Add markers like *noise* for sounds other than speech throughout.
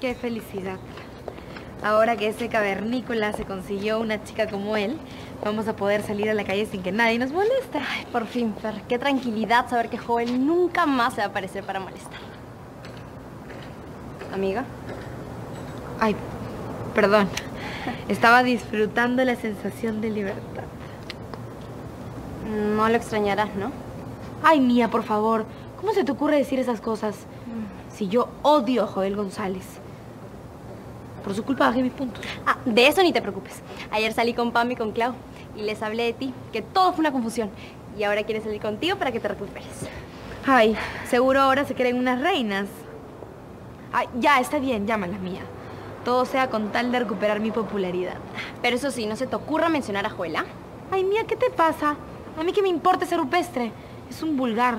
Qué felicidad. Ahora que ese cavernícola se consiguió una chica como él, vamos a poder salir a la calle sin que nadie nos moleste. Ay, por fin, Fer. Qué tranquilidad saber que Joel nunca más se va a aparecer para molestar. Amiga. Ay, perdón. *laughs* Estaba disfrutando la sensación de libertad. No lo extrañarás, ¿no? Ay, Mía, por favor. ¿Cómo se te ocurre decir esas cosas? Si yo odio a Joel González. Por su culpa bajé mis puntos. Ah, de eso ni te preocupes. Ayer salí con Pam y con Clau y les hablé de ti, que todo fue una confusión. Y ahora quiere salir contigo para que te recuperes. Ay, seguro ahora se creen unas reinas. Ay, ya, está bien, llámalas, Mía. Todo sea con tal de recuperar mi popularidad. Pero eso sí, no se te ocurra mencionar a Joel, ¿ah? Ay, Mía, ¿qué te pasa? A mí que me importa ese rupestre. Es un vulgar.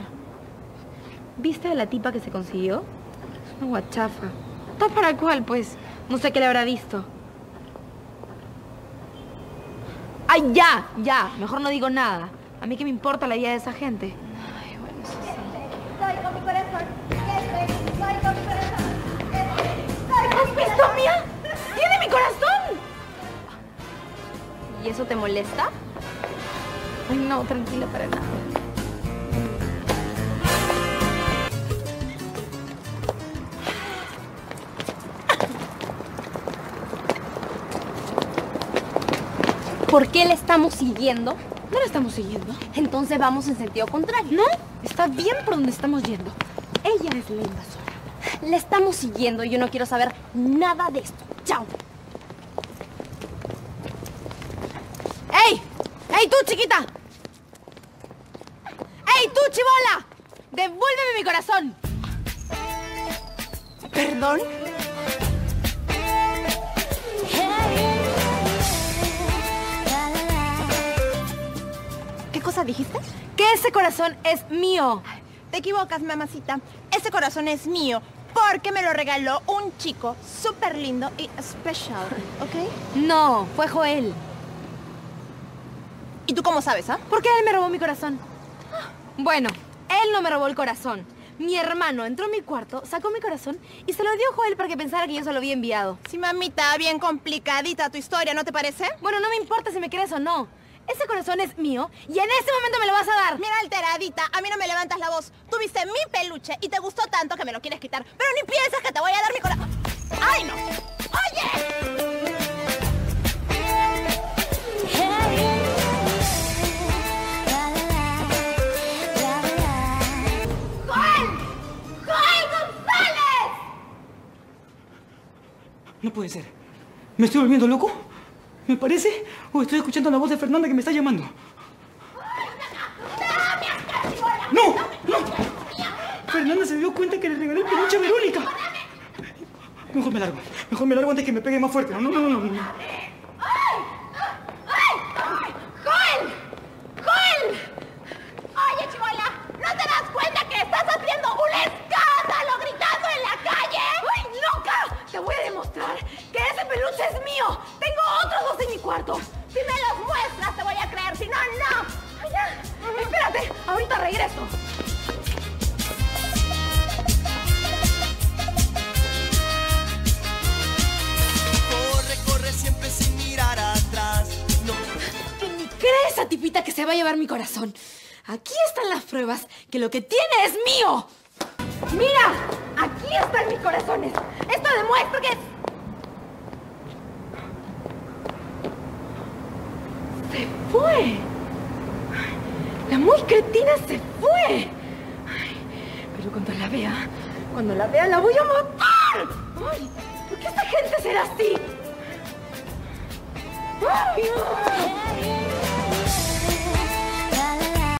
¿Viste a la tipa que se consiguió? Es una guachafa. ¿Tal para cual, pues? No sé qué le habrá visto. ¡Ay, ya! Ya. Mejor no digo nada. A mí que me importa la vida de esa gente. Ay, bueno, eso sí. Soy con mi corazón. Soy con mi corazón. Soy con ¿Has mi visto, corazón. Mía? ¡Tiene mi corazón! ¿Y eso te molesta? Ay, no, tranquila, para nada. ¿Por qué le estamos siguiendo? ¿No la estamos siguiendo? Entonces vamos en sentido contrario. No, está bien por donde estamos yendo. Ella es la invasora. Le estamos siguiendo y yo no quiero saber nada de esto. Chao. ¡Ey! ¡Ey, tú, chiquita! ¡Ey, tú, chivola! ¡Devuélveme mi corazón! ¿Perdón? Dijiste? Que ese corazón es mío. Te equivocas, mamacita. Ese corazón es mío porque me lo regaló un chico súper lindo y especial, *laughs* ¿ok? No, fue Joel. ¿Y tú cómo sabes, ah? ¿Por qué él me robó mi corazón? Bueno, él no me robó el corazón. Mi hermano entró a mi cuarto, sacó mi corazón y se lo dio a Joel para que pensara que yo se lo había enviado. Sí, mamita, bien complicadita tu historia, ¿no te parece? Bueno, no me importa si me crees o no. Ese corazón es mío y en ese momento me lo vas a dar. Mira, alteradita, a mí no me levantas la voz. Tuviste mi peluche y te gustó tanto que me lo quieres quitar. Pero ni piensas que te voy a dar mi corazón. ¡Ay, no! ¡Oye! ¡Joel! ¡Joel González! No puede ser. ¿Me estoy volviendo loco? ¿Me parece? ¿O estoy escuchando la voz de Fernanda que me está llamando? ¡No! ¡No! Fernanda se dio cuenta que le regalé el peluche a Verónica. Mejor me largo. Mejor me largo antes que me pegue más fuerte. No, no, no, no. no. Ahorita regreso. Corre, corre siempre sin mirar atrás. No, Que ni cree esa tipita que se va a llevar mi corazón. Aquí están las pruebas que lo que tiene es mío. Mira, aquí están mis corazones. Esto demuestra que... Se fue. La muy cretina se fue. Ay, pero cuando la vea, cuando la vea la voy a matar. Ay, ¿por qué esta gente será así? Ay, ay.